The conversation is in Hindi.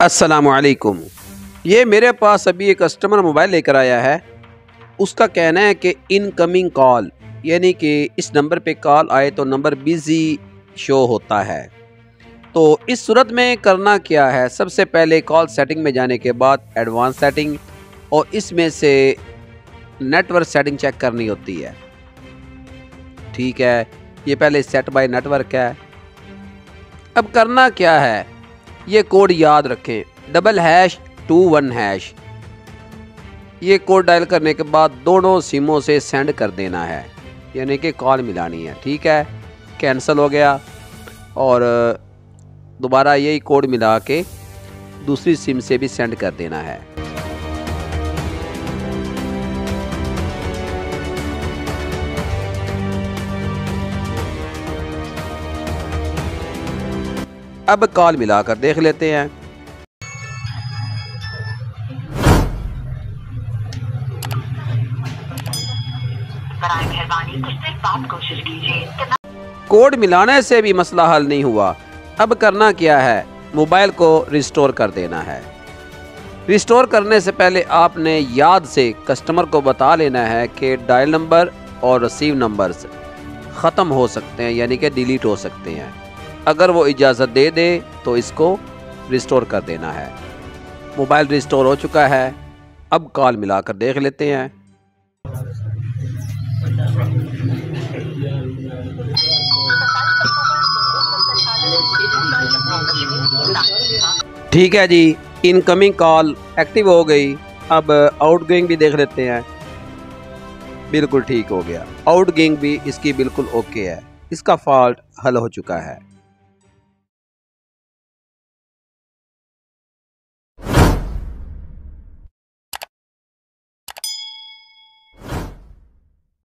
असलकुम ये मेरे पास अभी एक कस्टमर मोबाइल लेकर आया है। उसका कहना है कि इनकमिंग कॉल यानी कि इस नंबर पे कॉल आए तो नंबर बिज़ी शो होता है। तो इस सूरत में करना क्या है? सबसे पहले कॉल सेटिंग में जाने के बाद एडवांस सेटिंग और इसमें से नेटवर्क सेटिंग चेक करनी होती है। ठीक है, ये पहले सेट बाय नेटवर्क है। अब करना क्या है? ये कोड याद रखें। Double hash two one hash ये कोड डायल करने के बाद दोनों सिमों से सेंड कर देना है। यानी कि कॉल मिलानी है। ठीक है? कैंसिल हो गया। और, दोबारा यही कोड मिला के दूसरी सिम से भी सेंड कर देना है। अब कॉल मिलाकर देख लेते हैं। कोड मिलाने से भी मसला हल नहीं हुआ। अब करना क्या है? मोबाइल को रिस्टोर कर देना है। रिस्टोर करने से पहले आपने याद से कस्टमर को बता लेना है कि डायल नंबर और रिसीव नंबर्स ख़त्म हो सकते हैं, यानी कि डिलीट हो सकते हैं। अगर वो इजाज़त दे दे तो इसको रिस्टोर कर देना है। मोबाइल रिस्टोर हो चुका है। अब कॉल मिलाकर देख लेते हैं। ठीक है जी इनकमिंग कॉल एक्टिव हो गई। अब आउटगोइंग भी देख लेते हैं। बिल्कुल ठीक हो गया। आउटगोइंग भी इसकी बिल्कुल ओके है। इसका फॉल्ट हल हो चुका है।